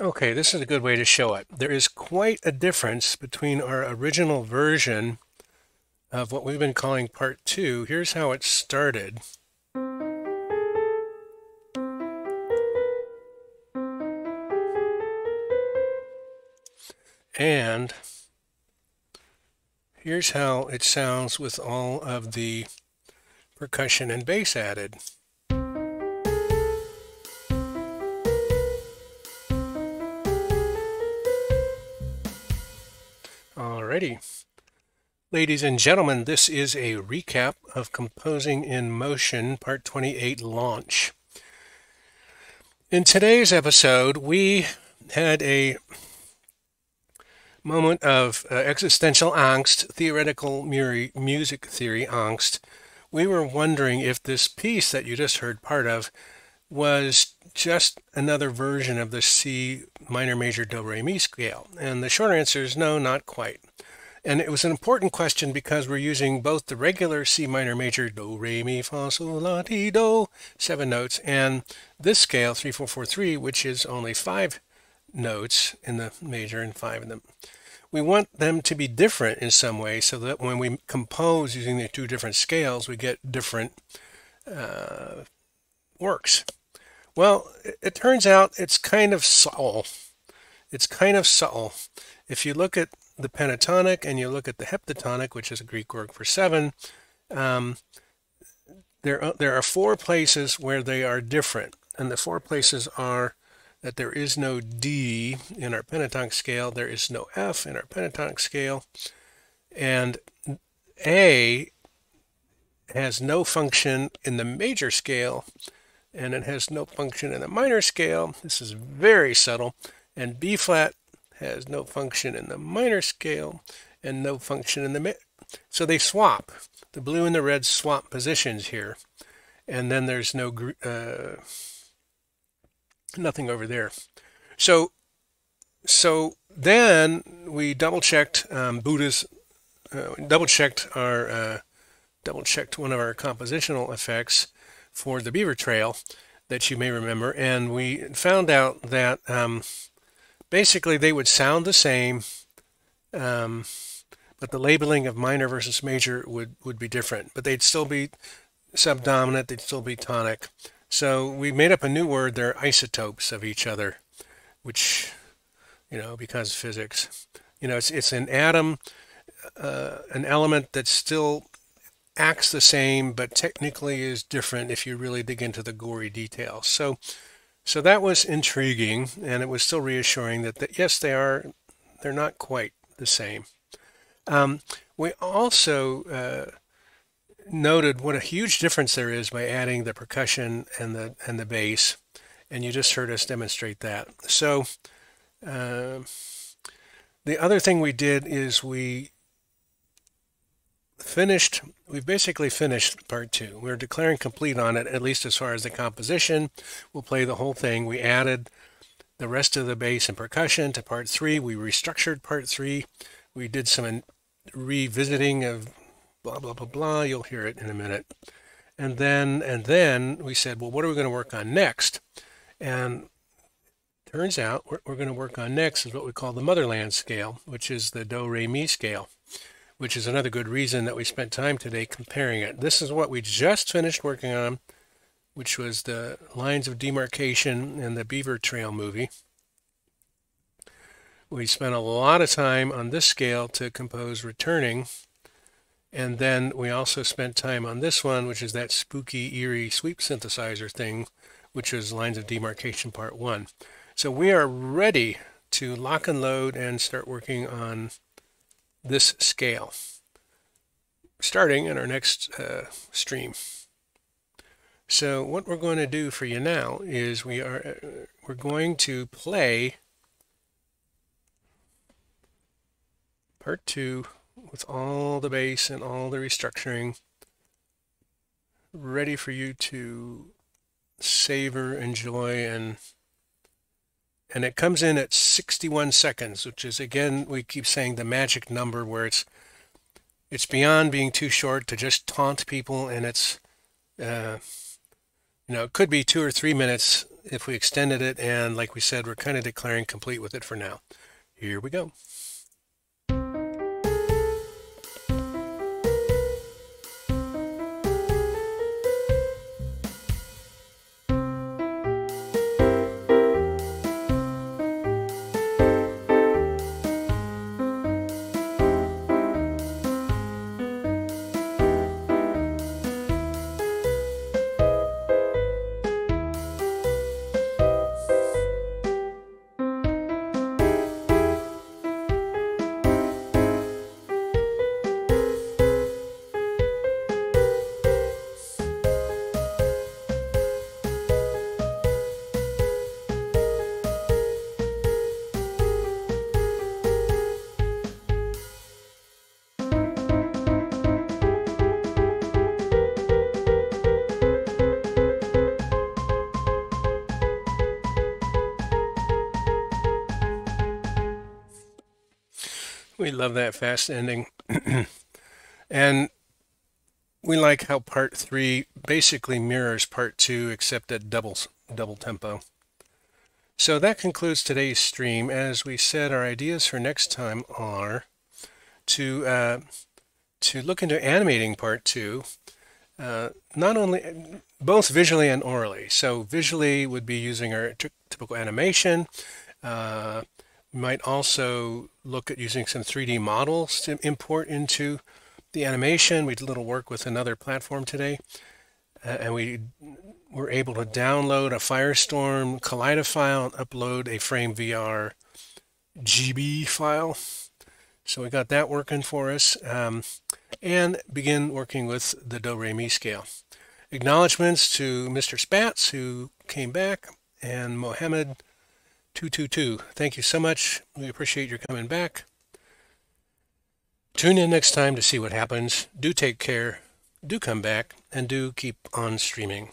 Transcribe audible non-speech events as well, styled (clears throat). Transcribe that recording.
Okay, this is a good way to show it. There is quite a difference between our original version of what we've been calling part two. Here's how it started. And here's how it sounds with all of the percussion and bass added. Alrighty. Ladies and gentlemen, this is a recap of Composing in Motion Part 28 launch. In today's episode, we had a moment of uh, existential angst, theoretical music theory angst. We were wondering if this piece that you just heard part of was just another version of the C minor major do re mi scale. And the short answer is no, not quite. And it was an important question because we're using both the regular C minor major do, re, mi, fa, sol, la, ti, do, seven notes, and this scale, 3443, which is only five notes in the major and five in the. We want them to be different in some way so that when we compose using the two different scales, we get different uh, works. Well, it, turns out it's kind of subtle. It's kind of subtle. If you look at the pentatonic and you look at the heptatonic, which is a Greek word for seven, um, there, are, there are four places where they are different. And the four places are that there is no D in our pentatonic scale, there is no F in our pentatonic scale, and A has no function in the major scale, and it has no function in the minor scale. This is very subtle. And B flat has no function in the minor scale and no function in the mid. so they swap. The blue and the red swap positions here, and then there's no uh, nothing over there. So so then we double checked um, Buddha's uh, double checked our uh, double checked one of our compositional effects for the beaver trail that you may remember, and we found out that um, basically they would sound the same, um, but the labeling of minor versus major would, would be different. But they'd still be subdominant, they'd still be tonic. So we made up a new word, they're isotopes of each other, which, you know, because physics. You know, it's, it's an atom, uh, an element that's still acts the same, but technically is different if you really dig into the gory details. So so that was intriguing, and it was still reassuring that, that yes, they are, they're not quite the same. Um, we also uh, noted what a huge difference there is by adding the percussion and the and the bass, and you just heard us demonstrate that. So uh, the other thing we did is we finished, we've basically finished part two. We're declaring complete on it, at least as far as the composition. We'll play the whole thing. We added the rest of the bass and percussion to part three. We restructured part three. We did some revisiting of blah, blah, blah, blah. You'll hear it in a minute. And then, and then we said, well, what are we going to work on next? And turns out what we're going to work on next is what we call the motherland scale, which is the do, re, mi scale which is another good reason that we spent time today comparing it. This is what we just finished working on, which was the lines of demarcation in the Beaver Trail movie. We spent a lot of time on this scale to compose Returning, and then we also spent time on this one, which is that spooky, eerie sweep synthesizer thing, which is Lines of Demarcation Part 1. So we are ready to lock and load and start working on this scale starting in our next uh, stream. So what we're going to do for you now is we are uh, we're going to play part two with all the bass and all the restructuring ready for you to savor, enjoy, and and it comes in at 61 seconds, which is again we keep saying the magic number where it's it's beyond being too short to just taunt people, and it's uh, you know it could be two or three minutes if we extended it, and like we said, we're kind of declaring complete with it for now. Here we go. We love that fast ending. (clears throat) and we like how part three basically mirrors part two, except at doubles, double tempo. So that concludes today's stream. As we said, our ideas for next time are to uh, to look into animating part two, uh, not only both visually and aurally. So visually would be using our typical animation. Uh, we might also look at using some 3D models to import into the animation. We did a little work with another platform today, uh, and we were able to download a Firestorm Collada file and upload a Frame VR GB file. So we got that working for us, um, and begin working with the Do Re Mi scale. Acknowledgements to Mr. Spatz, who came back, and Mohammed 222. Thank you so much. We appreciate your coming back. Tune in next time to see what happens. Do take care, do come back, and do keep on streaming.